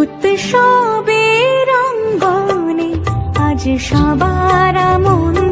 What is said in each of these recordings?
উৎসবের রঙ্গনে আজ সবার মন্ত্র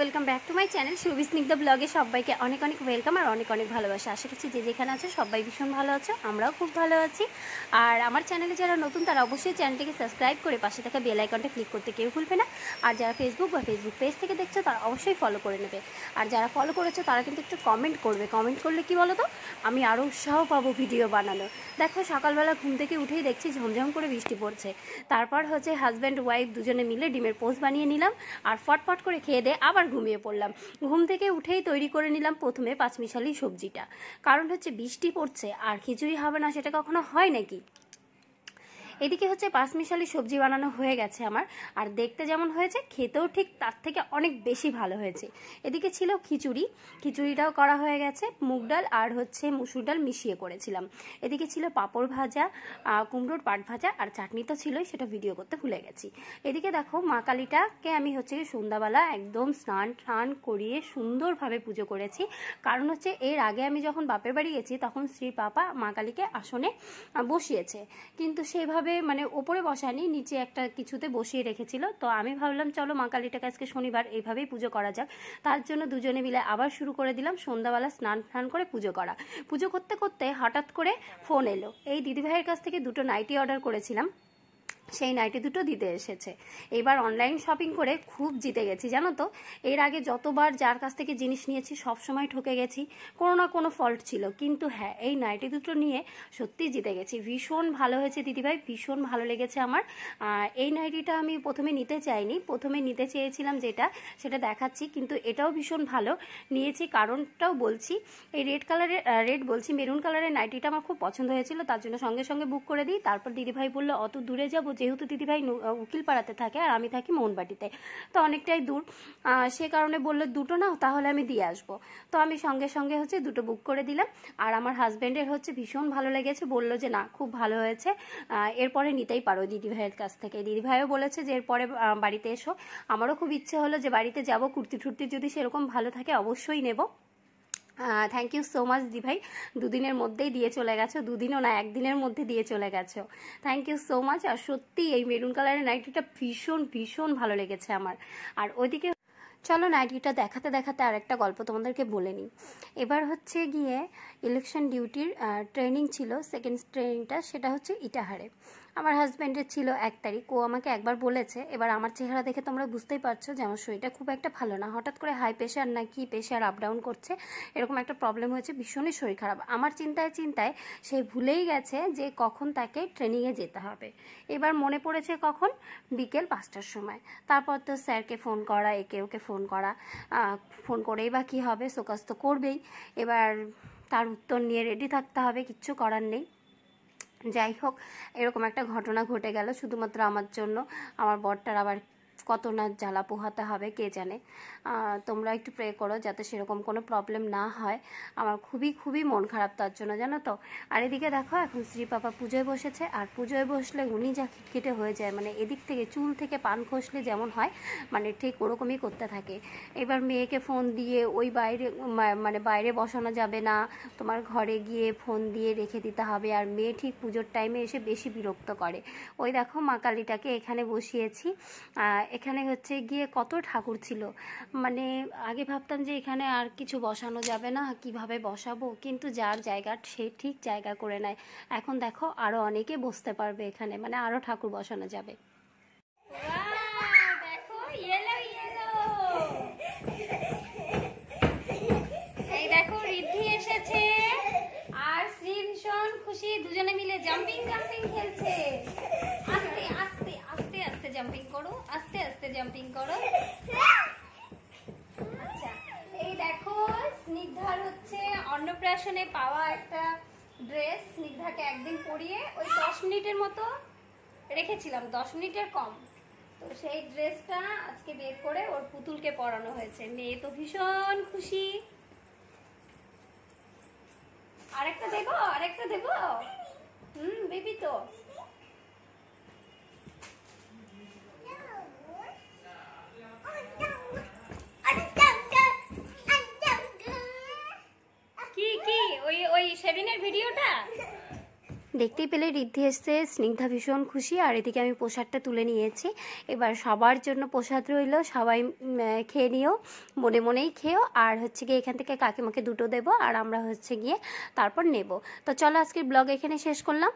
welcome back to my channel Subi Snigdha ব্লগে সবাইকে অনেক অনেক ওয়েলকাম আর অনেক অনেক ভালোবাসা। আশা করছি যে যেখানে আছে সবাই ভীষণ ভালো আছো, আমরাও খুব ভালো আছি। আর আমার চ্যানেলে যারা নতুন, তারা অবশ্যই চ্যানেলটিকে সাবস্ক্রাইব করে পাশে থাকা বেল আইকনটা ক্লিক করতে কেউ ভুলবে না। আর যারা ফেসবুক বা ফেসবুক পেজ থেকে দেখছ, তারা অবশ্যই ফলো করে নেবে। আর যারা ফলো করেছ, তারা কিন্তু একটু কমেন্ট করবে। কমেন্ট করলে কি বলো তো আমি আরও উৎসাহ পাবো ভিডিও বানানো দেখো, সকালবেলা ঘুম থেকে উঠেই দেখছি ঝমঝম করে বৃষ্টি পড়ছে। তারপর হচ্ছে হাজব্যান্ড ওয়াইফ দুজনে মিলে ডিমের পোস্ট বানিয়ে নিলাম। আর ফটফট করে খেয়ে দিয়ে আবার ঘুমিয়ে পড়লাম। ঘুম থেকে উঠেই তৈরি করে নিলাম প্রথমে পাঁচমিশালি সবজিটা। কারণ হচ্ছে বৃষ্টি পড়ছে, আর খিচুড়ি হবে না, সেটা কখনো হয় নাকি? এদিকে হচ্ছে পাঁচমিশালি সবজি বানানো হয়ে গেছে আমার। আর দেখতে যেমন হয়েছে, খেতেও ঠিক তার থেকে অনেক বেশি ভালো হয়েছে। এদিকে ছিল খিচুড়ি। খিচুড়িটাও করা হয়ে গেছে, মুগ ডাল আর হচ্ছে মুসুর ডাল মিশিয়ে করেছিলাম। এদিকে ছিল পাঁপড় ভাজা কুমড়োর পাট ভাজা আর চাটনি তো ছিলই, সেটা ভিডিও করতে ভুলে গেছি। এদিকে দেখো, মা কালীটাকে আমি হচ্ছে সন্ধ্যাবেলা একদম স্নান টান করিয়ে সুন্দরভাবে পুজো করেছি। কারণ হচ্ছে এর আগে আমি যখন বাপের বাড়ি গেছি, তখন শ্রী পাপা মা কালীকে আসনে বসিয়েছে। কিন্তু সেভাবে মানে ওপরে বসানি নিচে একটা কিছুতে বসিয়ে রেখেছিল। তো আমি ভাবলাম, চলো মা কালীটাকে আজকে শনিবার এইভাবেই পুজো করা যাক। তার জন্য দুজনে মিলে আবার শুরু করে দিলাম সন্ধ্যাবেলা স্নান স্নান করে পুজো করা। পুজো করতে করতে হঠাৎ করে ফোন এলো। এই দিদিভাইয়ের কাছ থেকে দুটো নাইটি অর্ডার করেছিলাম। সেই নাইটি দুটো দিতে এসেছে। এবার অনলাইন শপিং করে খুব জিতে গেছি, জানো তো? এর আগে যতবার যার কাছ থেকে জিনিস নিয়েছি, সব সময় ঠকে গেছি। কোনো না কোনো ফল্ট ছিল। কিন্তু হ্যাঁ এই নাইটি দুটো নিয়ে সত্যি জিতে গেছি। ভীষণ ভালো হয়েছে দিদিভাই, ভীষণ ভালো লেগেছে আমার। এই নাইটিটা আমি প্রথমে নিতে চাইনি। প্রথমে নিতে চেয়েছিলাম যেটা, সেটা দেখাচ্ছি। কিন্তু এটাও ভীষণ ভালো। নিয়েছি কারণটাও বলছি। এই রেড কালারের রেড বলছি মেরুন কালারের নাইটিটা আমার খুব পছন্দ হয়েছিল। তার জন্য সঙ্গে সঙ্গে বুক করে দিই। তারপর দিদিভাই বলল, অত দূরে যাব যেহেতু দিদিভাই উকিলপাড়াতে থাকে আর আমি থাকি মোহনবাটিতে। তো অনেকটাই দূর। সে কারণে বলল, দুটো নাও, তাহলে আমি দিয়ে আসব। তো আমি সঙ্গে সঙ্গে হচ্ছে দুটো বুক করে দিলাম। আর আমার হাজব্যান্ডের হচ্ছে ভীষণ ভালো লেগেছে। বলল যে, না, খুব ভালো হয়েছে। এরপরে নিতেই পারো দিদিভাইয়ের কাছ থেকে। দিদিভাইও বলেছে যে, এরপরে বাড়িতে এসো। আমারও খুব ইচ্ছে হলো যে, বাড়িতে যাব। কুর্তি টুর্তি যদি সেরকম ভালো থাকে, অবশ্যই নেব। থ্যাংক ইউ সো মাচ দি ভাই। দুদিনের মধ্যেই দিয়ে চলে গেছো, দুদিনও না, একদিনের মধ্যে দিয়ে চলে গেছো। থ্যাংক ইউ সো মাচ আর সত্যি এই মেরুন কালারের নাইটিটা ভীষণ ভীষণ ভালো লেগেছে আমার। আর ওইদিকে চলো নাইটিটা দেখাতে দেখাতে আর একটা গল্প তোমাদেরকে বলে নিই। এবার হচ্ছে গিয়ে ইলেকশন ডিউটির ট্রেনিং ছিল। সেকেন্ড ট্রেনিংটা সেটা হচ্ছে ইটাহারে। আমার হাজব্যান্ডের ছিল এক তারিখ। ও আমাকে একবার বলেছে, এবার আমার চেহারা দেখে তোমরা বুঝতেই পারছ যে আমার শরীরটা খুব একটা ভালো না। হঠাৎ করে হাই প্রেশার না কি প্রেশার আপ ডাউন করছে, এরকম একটা প্রবলেম হয়েছে, ভীষণই শরীর খারাপ। আমার চিন্তায় চিন্তায় সে ভুলেই গেছে যে কখন তাকে ট্রেনিংয়ে যেতে হবে। এবার মনে পড়েছে কখন? বিকেল পাঁচটার সময়। তারপর তো স্যারকে ফোন করা, একে ওকে ফোন করা। ফোন করেই বা কী হবে সোকাস তো করবেই। এবার তার উত্তর নিয়ে রেডি থাকতে হবে, কিচ্ছু করার নেই। যাই হোক এরকম একটা ঘটনা ঘটে গেল শুধুমাত্র আমার জন্য। আমার বরটার আবার কত না জ্বালা পোহাতে হবে, কে জানে। তোমরা একটু প্রে করো যাতে সেরকম কোনো প্রবলেম না হয়। আমার খুবই খুবই মন খারাপ তার জন্য, জানো তো। আর এদিকে দেখো, এখন শ্রী পাপা পুজোয় বসেছে, আর পুজোয় বসলে উনি যা খিটখিটে হয়ে যায়। মানে এদিক থেকে চুল থেকে পান খসলে যেমন হয় মানে ঠিক ওরকমই করতে থাকে। এবার মেয়েকে ফোন দিয়ে, ওই বাইরে মানে বাইরে বসানো যাবে না। তোমার ঘরে গিয়ে ফোন দিয়ে রেখে দিতে হবে। আর মেয়ে ঠিক পুজোর টাইমে এসে বেশি বিরক্ত করে। ওই দেখো মা কালীটাকে এখানে বসিয়েছি। এখানে হচ্ছে গিয়ে কত ঠাকুর ছিল। মানে আগে ভাবতাম যে এখানে আর কিছু বসানো যাবে না, কীভাবে বসাবো? কিন্তু যার জায়গা, সে ঠিক জায়গা করে নেয়। এখন দেখো আরও অনেকে বসতে পারবে এখানে মানে আরও ঠাকুর বসানো যাবে। এসেছে। আর খুশি, দুজনে মিলে জাম্পিং জাম্পিং খেলছে। জাম্পিং করো। আচ্ছা এই দেখো ফ্যাশনে পাওয়া একটা ড্রেস। স্নিগ্ধাকে একদিন পরিয়ে ওই দশ মিনিটের মতো রেখেছিলাম, দশ মিনিটের কম। তো সেই ড্রেসটা আজকে বের করে ওর পুতুলকে পরানো হয়েছে। মেয়ে তো ভীষণ খুশি। আরেকটা দেবো আরেকটা দেবো। হুম, বেবি তো কি কি ওই ওই সেদিনের ভিডিওটা? দেখতেই পেলে ঋদ্ধি এসছে, স্নিগ্ধা ভীষণ খুশি, আর এদিকে আমি প্রসাদটা তুলে নিয়েছি। এবার সবার জন্য প্রসাদ রইল, সবাই খেয়ে নিও, মনে মনেই খেয়েও আর হচ্ছে গিয়ে এখান থেকে কাকিমাকে দুটো দেব, আর আমরা হচ্ছে গিয়ে তারপর নেব। তো চলো আজকের ব্লগ এখানে শেষ করলাম।